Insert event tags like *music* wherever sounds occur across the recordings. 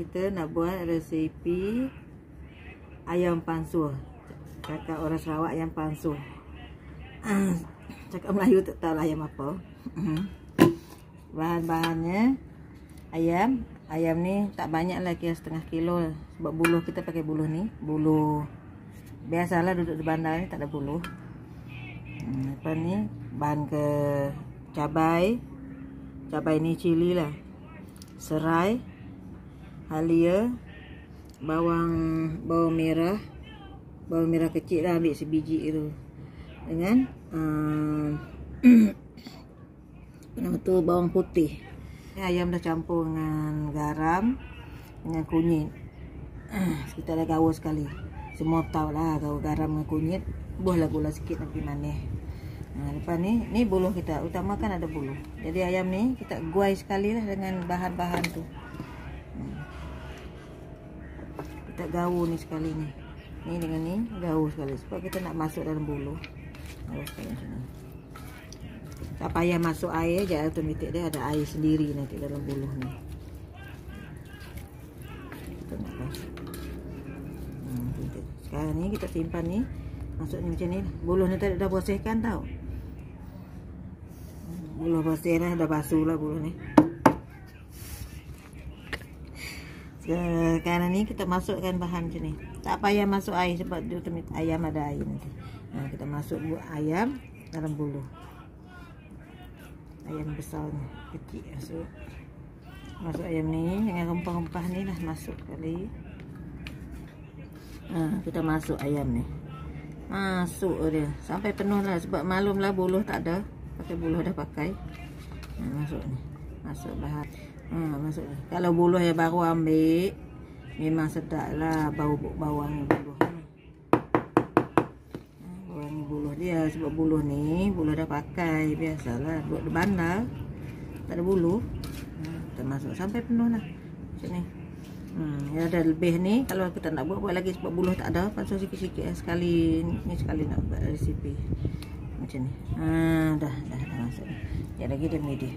kita nak buat resipi ayam pansuh. Cakap orang Sarawak ayam pansuh. *clears throat* Cakap Melayu tak tahu lah ayam apa. *clears throat* Bahan-bahannya ayam. Ayam ni tak banyak lah kira setengah kilo Sebab buluh kita pakai buluh ni. Buluh. Biasalah duduk di bandar ni tak ada buluh. Hmm, lepas ni bahan ke cabai. Cabai ni cili lah. Serai halia bawang bawang merah. Bawang merah kecil lah ambil sebiji tu. Dengan uh, *clears throat* nama tu bawang putih. Ayam dah campur dengan garam dengan kunyit. *clears throat* Kita dah gaul sekali. Semua tahu lah gaul garam dengan kunyit. Buahlah gula sikit nanti manis. Nah, lepas ni, ni buluh kita. Utamakan ada buluh. Jadi ayam ni kita guai sekali lah dengan bahan-bahan tu. Kita gaul ni sekali ni. Ni dengan ni gaul sekali. Sebab kita nak masuk dalam bulu tak payah masuk air je automatik dia ada air sendiri nanti dalam bulu ni. Hmm, sekarang ni kita simpan ni. Masuk ni macam ni. Buluh ni tadi dah bersihkan tau. Buluh bersih lah dah basuh lah buluh ni sekarang ni kita masukkan bahan macam ni. Tak payah masuk air sebab dia ayam ada air nanti. Nah, kita masuk buat ayam dalam bulu ayam besar ni kecil masuk. Masuk ayam ni dengan rempah-rempah ni lah masuk kali nah, kita masuk ayam ni. Masuk dia. Sampai penuh lah sebab malum lah buluh tak ada. Pakai buluh dah pakai. Nah, masuk ni. Masuk bahan Ha, masuk Kalau buluh yang baru ambil memang sedap lah bau bawang buluh ni. Ha, bawang buluh dia sebab buluh ni buluh dah pakai biasalah buat di bandar tak ada buluh. Ha, kita masuk sampai penuh lah. Macam ni. Hmm, ya ada lebih ni kalau kita nak buat buat lagi sebab buluh tak ada pasal sikit-sikit sekali ni sekali nak buat resipi macam ni ha, dah dah dah masuk ya lagi dia midi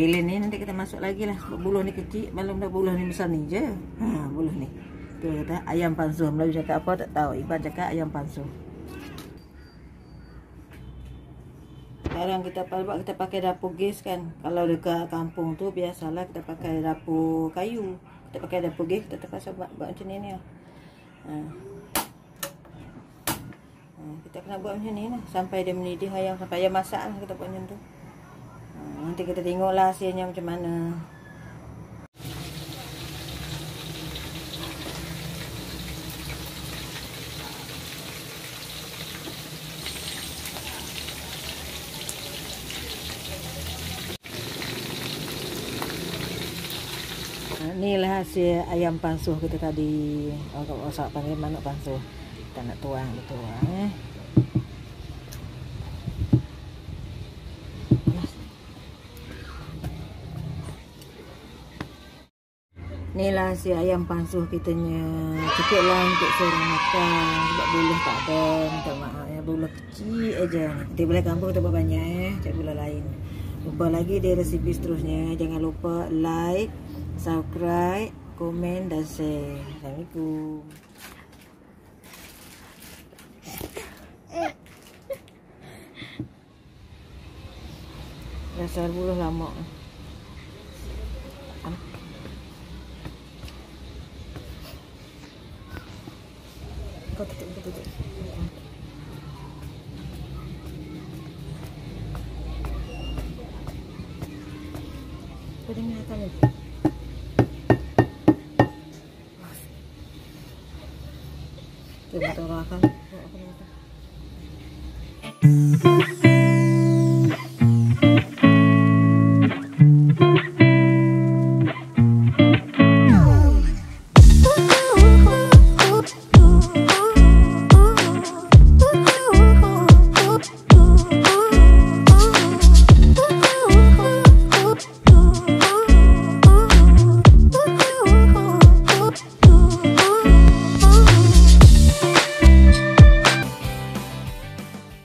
Bila ni nanti kita masuk lagi lah. Buluh ni kecil Belum dah buluh ni besar ni je. Ha, Buluh ni. Tu kata ayam pansuh Melayu cakap apa tak tahu. Iban cakap ayam pansuh Sekarang kita sebab kita pakai dapur gas kan. Kalau dekat kampung tu Biasalah kita pakai dapur kayu. Kita pakai dapur gas Kita terpaksa buat, buat macam ni ni lah. ha. Ha, kita kena buat macam ni lah. Sampai dia mendidih ayam Sampai ayam masak lah kita buat macam tu Nanti kita tengoklah hasilnya macam mana. Inilah hasil ayam pansuh kita tadi. Oh, kalau panggil mana pansuh. Kita nak tuang, tuang eh. Inilah si ayam pansuh kitanya. Cukup lah untuk seorang makan. Sebab buluh tak ada. Minta maaf ya. Buluh kecil aja. Nanti boleh kampung buat banyak eh. Cari buluh lain. Lupa lagi di resipi seterusnya. Jangan lupa like, subscribe, komen dan share. Assalamualaikum. Rasa buluh lama. kau tutup, kau tutup. Kau dengar kan ni? Kita tolak kan? Thank you.